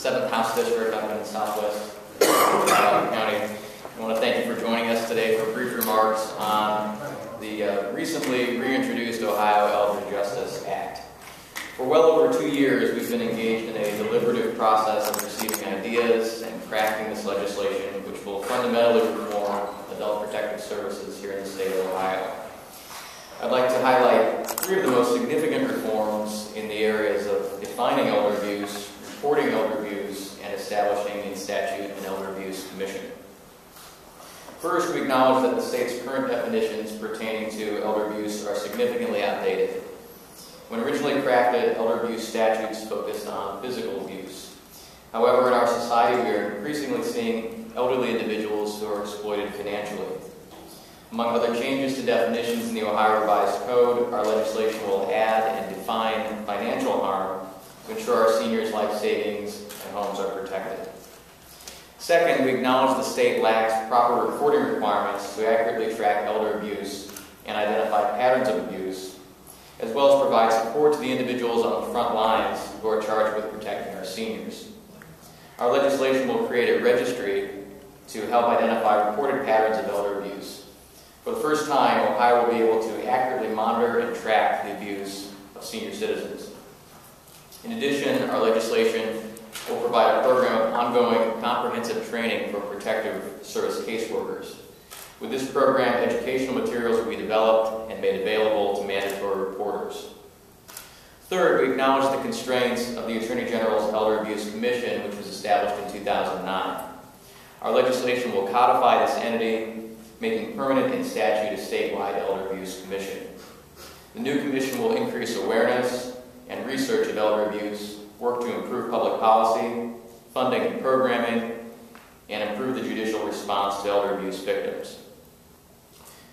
7th House District up in Southwest uh, County. I want to thank you for joining us today for brief remarks on the uh, recently reintroduced Ohio Elder Justice Act. For well over two years, we've been engaged in a deliberative process of receiving ideas and crafting this legislation, which will fundamentally reform adult protective services here in the state of Ohio. I'd like to highlight three of the most significant reforms in the areas of defining elder abuse, reporting elder abuse, and establishing in statute an elder abuse commission. First, we acknowledge that the state's current definitions pertaining to elder abuse are significantly outdated. When originally crafted, elder abuse statutes focused on physical abuse. However, in our society, we are increasingly seeing elderly individuals who are exploited financially. Among other changes to definitions in the Ohio Revised Code, our legislation will add and define financial harm to ensure our seniors' life savings and homes are protected. Second, we acknowledge the state lacks proper reporting requirements to accurately track elder abuse and identify patterns of abuse, as well as provide support to the individuals on the front lines who are charged with protecting our seniors. Our legislation will create a registry to help identify reported patterns of elder abuse. For the first time, Ohio will be able to accurately monitor and track the abuse of senior citizens. In addition, our legislation will provide a program of ongoing comprehensive training for protective service caseworkers. With this program, educational materials will be developed and made available to mandatory reporters. Third, we acknowledge the constraints of the Attorney General's Elder Abuse Commission, which was established in 2009. Our legislation will codify this entity, making permanent in statute a statewide Elder Abuse Commission. The new commission will increase awareness and research of elder abuse, work to improve public policy, funding and programming, and improve the judicial response to elder abuse victims.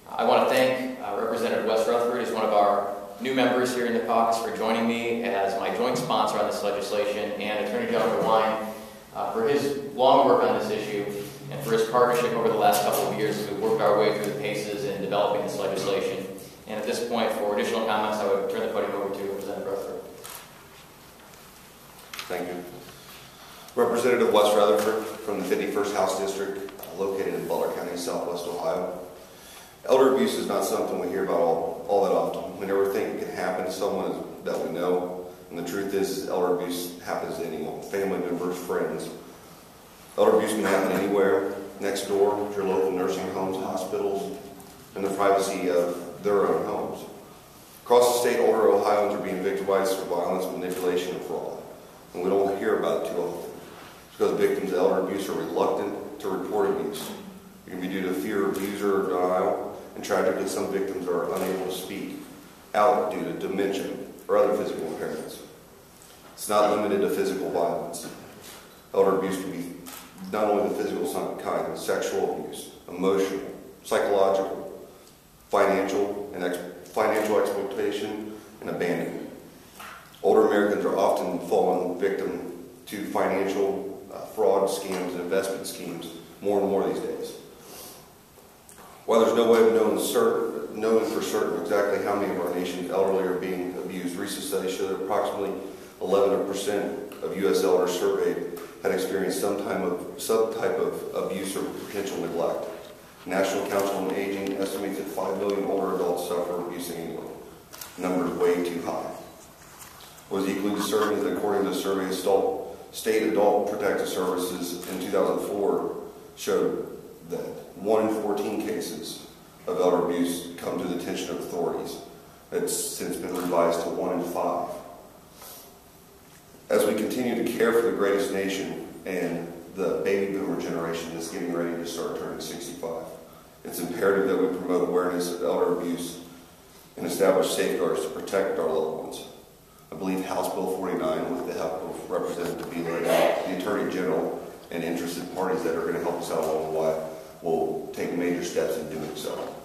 I want to thank uh, Representative Wes Retherford as one of our new members here in the caucus for joining me as my joint sponsor on this legislation, and Attorney General DeWine uh, for his long work on this issue and for his partnership over the last couple of years as we worked our way through the paces in developing this legislation. And at this point, for additional comments, I would turn the podium over to. Thank you. Representative Wes Retherford from the 51st House District, uh, located in Butler County, Southwest Ohio. Elder abuse is not something we hear about all, all that often. We never think it can happen to someone that we know. And the truth is, is elder abuse happens to anyone, family members, friends. Elder abuse can happen anywhere, next door, to your local nursing homes, hospitals, in the privacy of their own homes. Across the state, older Ohioans are being victimized for violence, manipulation, and fraud. And we don't hear about it too often. It's because victims of elder abuse are reluctant to report abuse. It can be due to fear of abuser or denial, and tragically, some victims are unable to speak out due to dementia or other physical impairments. It's not limited to physical violence. Elder abuse can be not only the physical kind, but sexual abuse, emotional, psychological, financial, and ex- financial exploitation, and abandonment. Older Americans are often fallen victim to financial uh, fraud scams and investment schemes more and more these days. While there's no way of knowing, certain, knowing for certain exactly how many of our nation's elderly are being abused, recent studies show that approximately 11% of U.S. elders surveyed had experienced some type of, some type of abuse or potential neglect. National Council on Aging estimates that 5 million older adults suffer abuse annually. Number is way too high. Was equally disturbing is that according to the survey, State Adult Protective Services in 2004 showed that 1 in 14 cases of elder abuse come to the attention of authorities. It's since been revised to 1 in 5. As we continue to care for the greatest nation and the baby boomer generation that's getting ready to start turning 65, it's imperative that we promote awareness of elder abuse and establish safeguards to protect our loved ones. I believe House Bill 49, with the help of Representative Beeler, the Attorney General, and interested parties that are going to help us out along the way, will take major steps in doing so.